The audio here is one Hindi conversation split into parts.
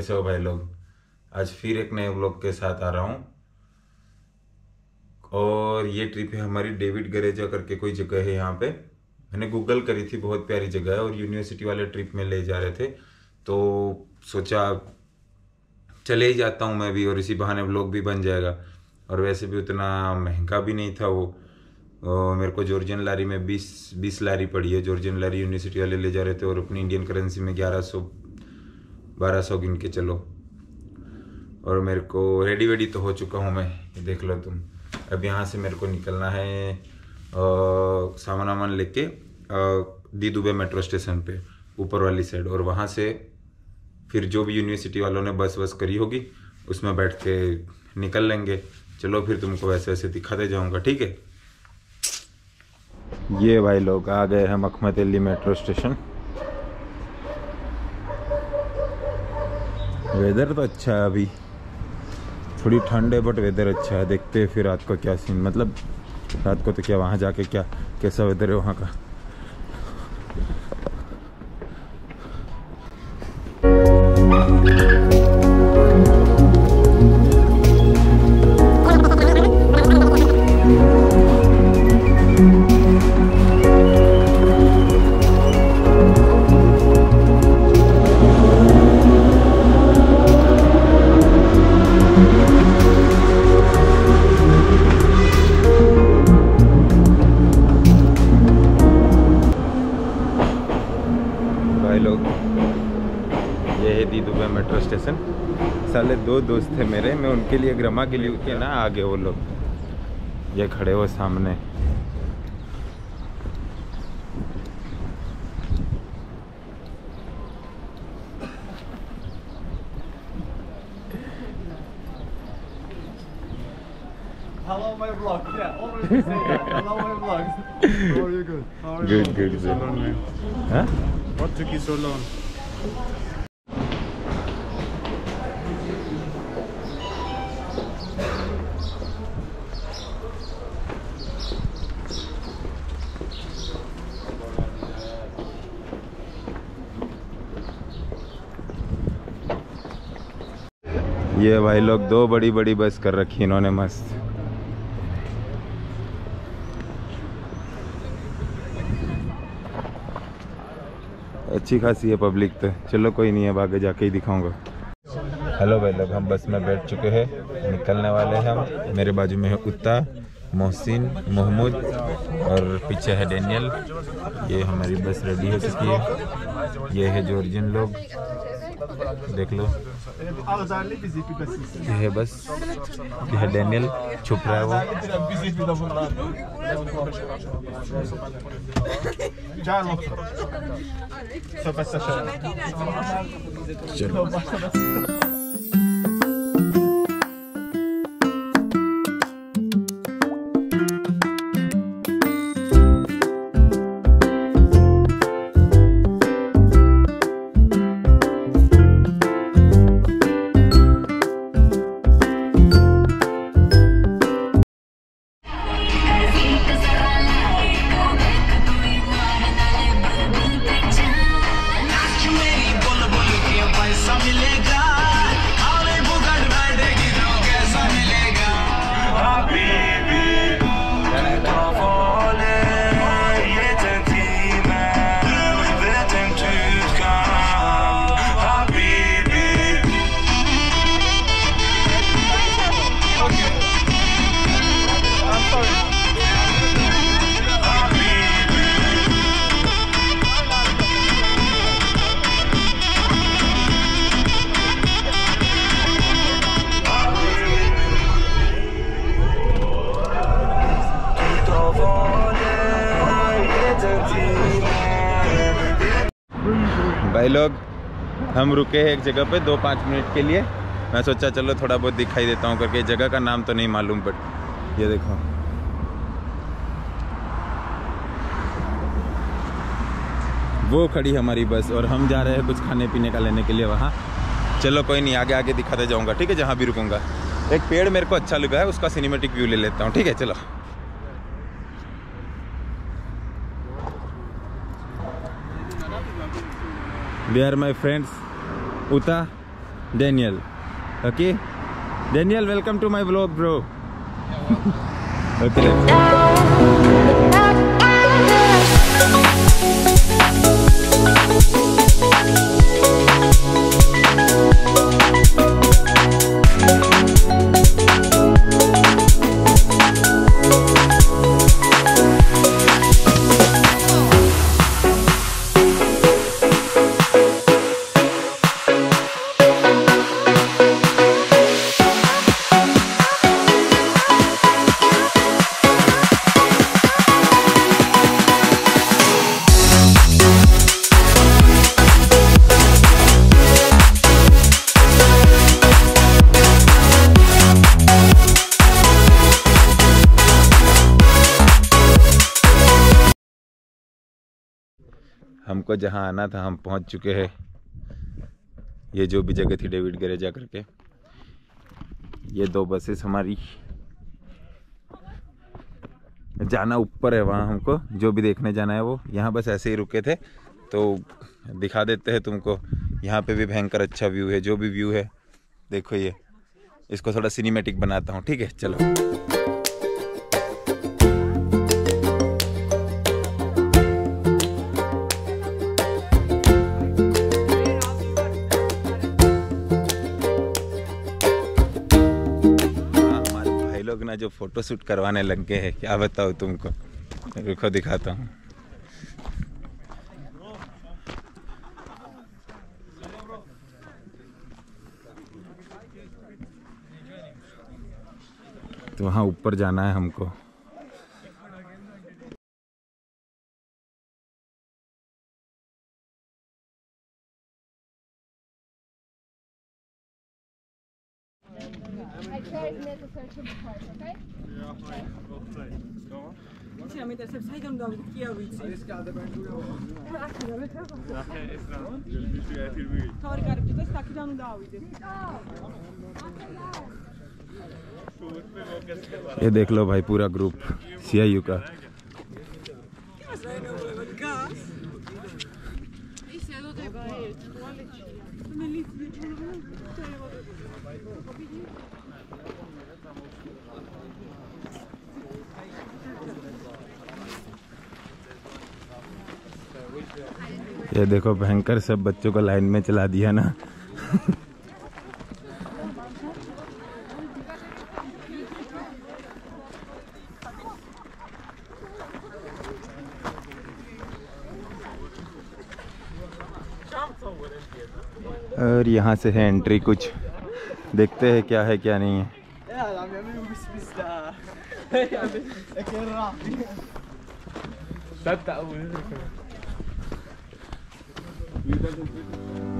कैसे हो भाई लोग? आज फिर एक नए व्लॉग के साथ आ रहा हूँ। और ये ट्रिप है हमारी डेविड गरेजा करके कोई जगह है यहाँ पे। मैंने गूगल करी थी, बहुत प्यारी जगह है और यूनिवर्सिटी वाले ट्रिप में ले जा रहे थे। तो सोचा चले ही जाता हूँ मैं भी और इसी बहाने व्लॉग भी बन जाएगा। और वैसे भी उतना महँगा भी नहीं था वो। मेरे को जॉर्जियन लारी में बीस बीस लारी पड़ी है। जॉर्जियन लारी यूनिवर्सिटी वाले ले जा रहे थे और अपनी इंडियन करेंसी में ग्यारह सौ बारह सौ गिन के चलो। और मेरे को रेडी वेडी तो हो चुका हूँ मैं देख लो तुम। अब यहाँ से मेरे को निकलना है सामान वामान लेके दी दुबे मेट्रो स्टेशन पे, ऊपर वाली साइड और वहाँ से फिर जो भी यूनिवर्सिटी वालों ने बस वस करी होगी, उसमें बैठ के निकल लेंगे। चलो फिर तुमको वैसे वैसे दिखाते जाऊँगा, ठीक है? ये भाई लोग आ गए हैं Akhmat Ali metro station. Weather तो अच्छा है अभी। थोड़ी ठंड है बट वेदर अच्छा है। देखते हैं फिर रात को क्या सीन मतलब रात को तो क्या वहाँ जाके क्या कैसा वेदर है वहाँ का? भाई उनके लिए ग्रमा के लिए के ना आ गए वो लोग ये खड़े हो सामने Hello, my vlog. Yeah, always say that. Hello, my vlog. How are you good? How are you? Good good so long, man? हाँ What took you so long? ये भाई लोग दो बड़ी बड़ी बस कर रखी इन्होंने मस्त। अच्छी खासी है पब्लिक तो। चलो कोई नहीं है आगे जाके ही दिखाऊँगा। हेलो भाई लोग, हम बस में बैठ चुके हैं। निकलने वाले हैं हम। मेरे बाजू में है उत्ता, मोहसिन, मोहम्मद और पीछे है डेनियल। ये हमारी बस रेडी हो चुकी है। ये है जॉर्जियन लोग। देख लो। Ağzarlı bizi bir basit. ये है बस ये है लोग हम रुके हैं एक जगह पे, दो पाँच मिनट के लिए। मैं सोचा, चलो थोड़ा बहुत दिखाई देता हूँ करके। जगह का नाम तो नहीं मालूम बट ये देखो। वो खड़ी हमारी बस और हम जा रहे हैं कुछ खाने पीने का लेने के लिए वहाँ। चलो कोई नहीं, आगे आगे दिखाते जाऊँगा, ठीक है? जहाँ भी रुकूँगा। एक पेड़ मेरे को अच्छा लगा है, उसका सिनेमेटिक व्यू ले लेता हूँ, ठीक है? चलो। they are my friends. Uta Daniel. Okay? Daniel welcome to my vlog bro. Okay let's go. हमको जहाँ आना था, हम पहुँच चुके हैं। ये जो भी जगह थी डेविड गरेजा करके, ये दो बसेस हमारी। जाना ऊपर है वहाँ हमको, जो भी देखने जाना है वो। यहाँ बस ऐसे ही रुके थे तो दिखा देते हैं तुमको। यहाँ पे भी भयंकर अच्छा व्यू है, जो भी व्यू है, देखो ये। इसको थोड़ा सिनेमेटिक बनाता हूँ, ठीक है? चलो। लोग ना जो फ़ोटो शूट करवाने लग गए हैं, क्या बताओ तुमको? रुको दिखाता हूँ। तो वहाँ ऊपर जाना है हमको। I tried necessary to be part, okay? Csinálom, mint ezt szerintem dom kijavítszik. Tari garip, to jest taki dan dał idzie. ये देख लो भाई पूरा ग्रुप सीआईयू का ये देखो भयंकर सब बच्चों को लाइन में चला दिया ना। और यहाँ से है एंट्री कुछ। देखते हैं क्या है क्या नहीं है। vida do Espírito Santo.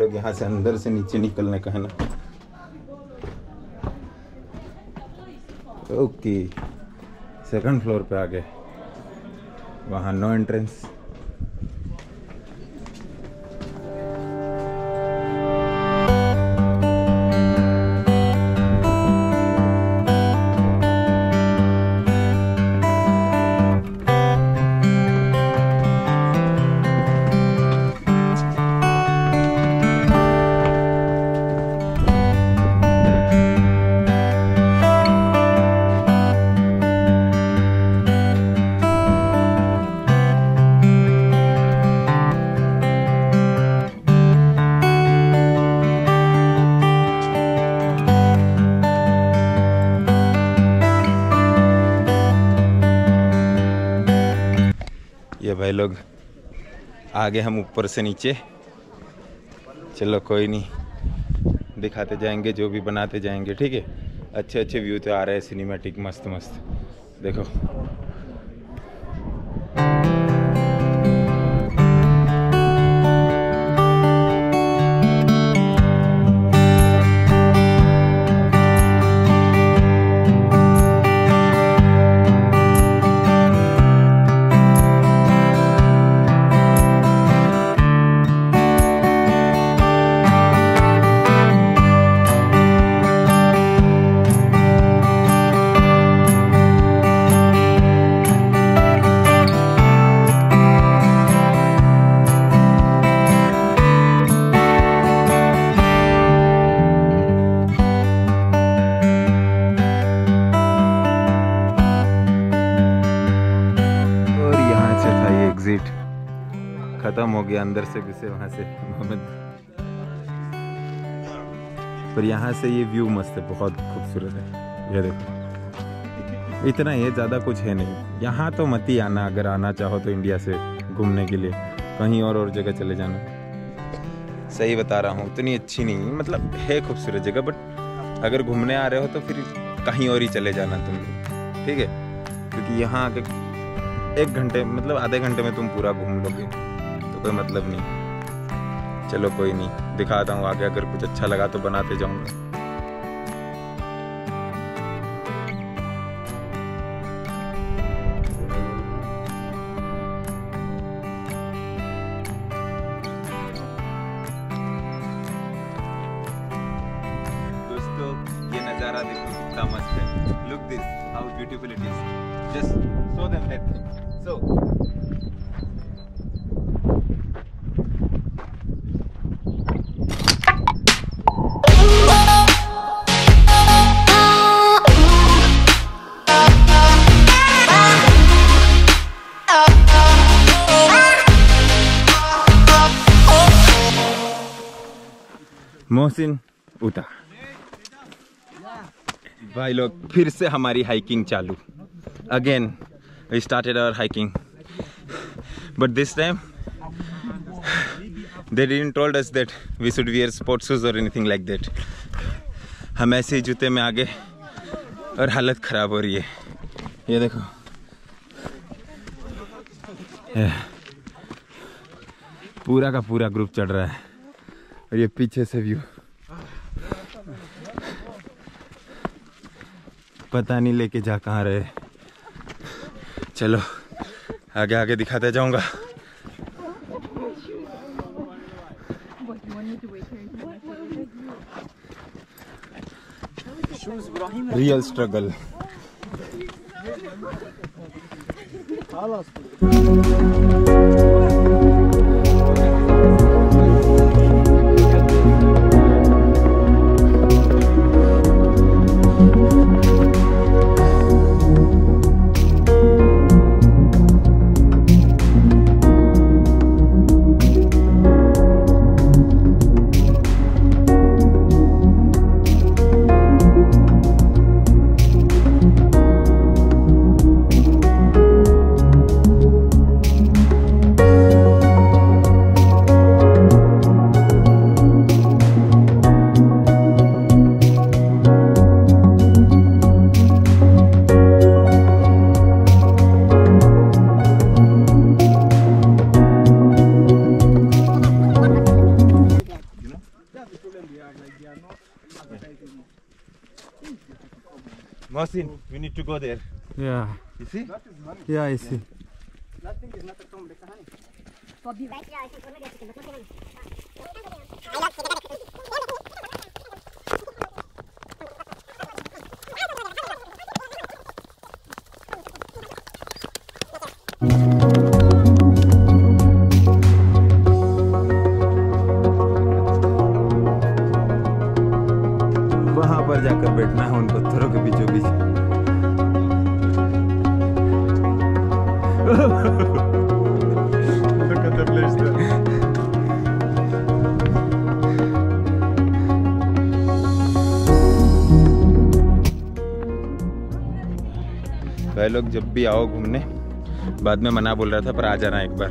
लोग यहाँ से अंदर से नीचे निकलने का है ना। ओके सेकंड फ्लोर पे आ गए वहाँ नो एंट्रेंस भाई लोग, आगे हम ऊपर से नीचे। चलो कोई नहीं, दिखाते जाएँगे, जो भी बनाते जाएँगे, ठीक है? अच्छे अच्छे व्यू तो आ रहे हैं सिनेमैटिक मस्त मस्त देखो। अंदर से घुसे, वहाँ से। मोहम्मद। पर यहाँ से ये व्यू मस्त है, बहुत खूबसूरत है। ये देखो। इतना है ज़्यादा कुछ है नहीं। यहाँ तो मत ही आना, अगर आना चाहो तो इंडिया से घूमने के लिए। कहीं और और जगह चले जाना। सही बता रहा हूँ इतनी अच्छी नहीं। मतलब है खूबसूरत जगह बट अगर घूमने आ रहे हो तो फिर कहीं और ही चले जाना तुम ठीक है? क्योंकि यहाँ आके एक घंटे मतलब आधे घंटे में तुम पूरा घूम लोगे। कोई मतलब नहीं। चलो कोई नहीं, दिखाता हूँ आगे, अगर कुछ अच्छा लगा तो बनाते जाऊँगा। नज़ारा देखो कितना मस्त है। Look this how beautiful it is just show them that so Mohsin उता भाई लोग, फिर से हमारी हाइकिंग चालू। Again we started our hiking but this time they didn't told us that we should wear sports shoes or anything like that. हम ऐसे ही जूते में आ गए और हालत ख़राब हो रही है। ये देखो। पूरा का पूरा ग्रुप चढ़ रहा है। और ये पीछे से व्यू पता नहीं लेके जा कहाँ रहे। चलो आगे आगे दिखाते जाऊँगा। Real struggle need to go there. Yeah, You see? yeah, I see. वहां भी आओ घूमने। बाद में मना बोल रहा था, पर आ जाना एक बार।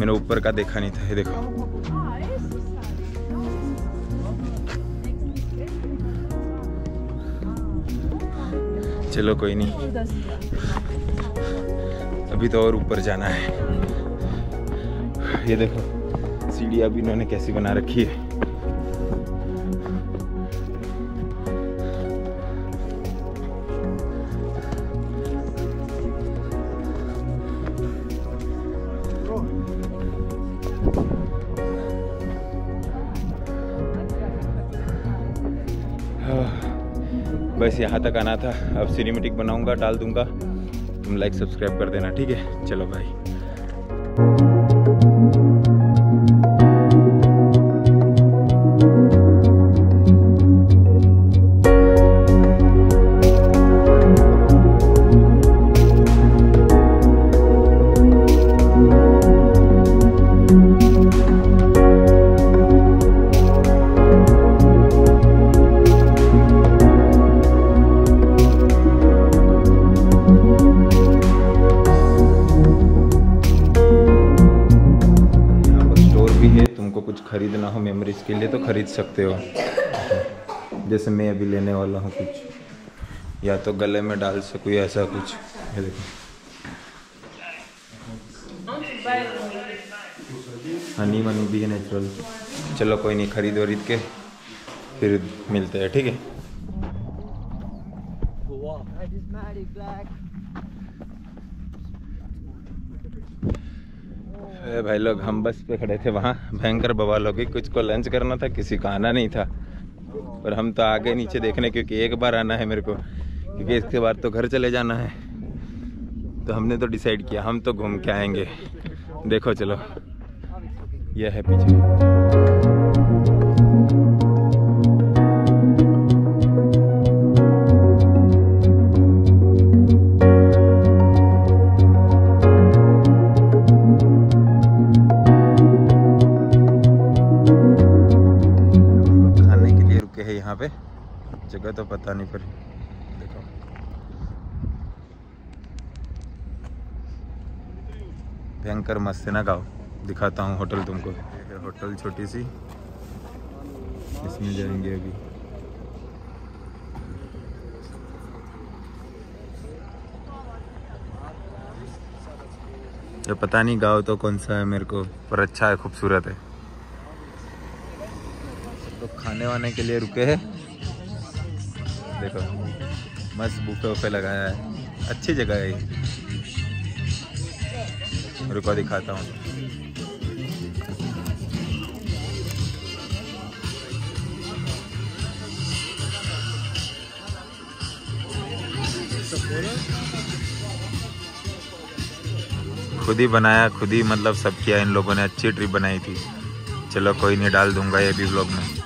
मैंने ऊपर का देखा नहीं था, ये देखो। चलो, कोई नहीं। अभी तो और ऊपर जाना है। ये देखो, सीढ़ियाँ भी इन्होंने कैसी बना रखी है। बस यहाँ तक आना था। अब सिनेमेटिक बनाऊँगा, डाल दूँगा। तुम लाइक सब्सक्राइब कर देना, ठीक है? चलो भाई भी है, तुमको कुछ खरीदना हो मेमोरीज के लिए तो खरीद सकते हो। जैसे मैं अभी लेने वाला हूँ कुछ। या तो गले में डाल सकूँ, या ऐसा कुछ। ये देखो। हनी वनी भी है नेचुरल चलो कोई नहीं, खरीद वरीद के फिर मिलते हैं, ठीक है? भाई लोग, हम बस पे खड़े थे वहाँ। भयंकर बवाल हो गई। कुछ को लंच करना था, किसी को आना नहीं था। पर हम तो आगे नीचे देखने, क्योंकि एक बार आना है मेरे को, क्योंकि इसके बाद तो घर चले जाना है। तो हमने तो डिसाइड किया, हम तो घूम के आएँगे। देखो चलो, यह है पीछे। तो पता नहीं पर देखो। भयंकर मस्त है ना गाँव। दिखाता हूँ होटल तुमको। होटल छोटी सी। इसमें जाएँगे अभी। ये पता नहीं गाँव तो कौन सा है मेरे को, पर अच्छा है, खूबसूरत है। तो खाने वाने के लिए रुके हैं। देखो मस्त बुफे वुफे लगाया है। अच्छी जगह है ये। रुको दिखाता हूँ। खुद ही बनाया, खुद ही मतलब सब किया। इन लोगों ने अच्छी ट्रिप बनाई थी। चलो, कोई नहीं, डाल दूँगा ये भी ब्लॉग में।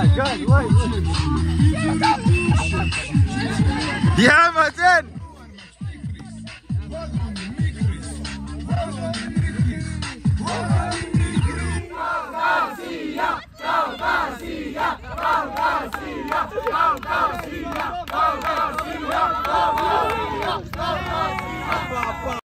God, God, wait, wait. Yeah, Martin! Papa!